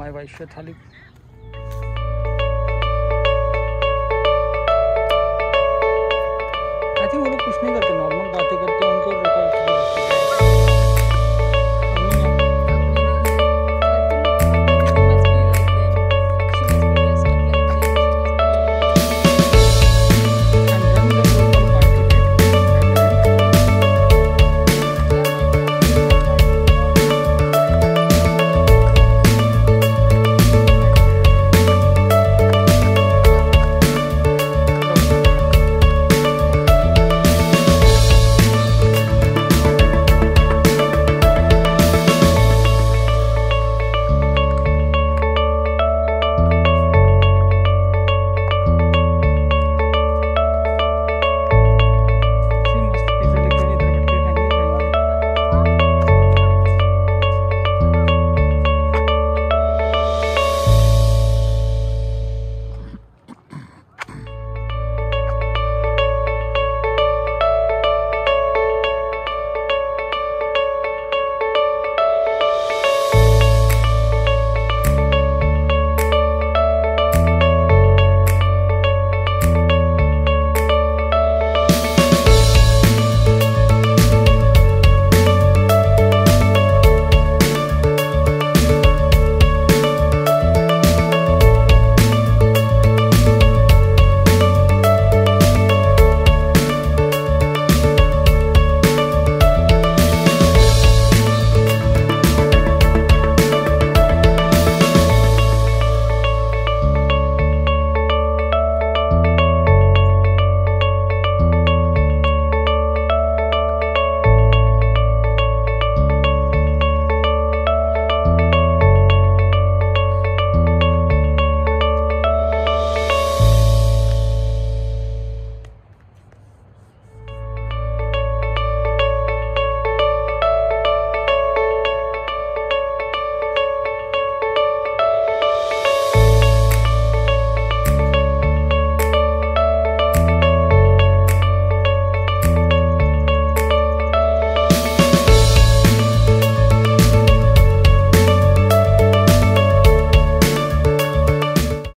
My wife Shethali I think वो लोग कुछ नहीं करते नॉर्मल बातें करते।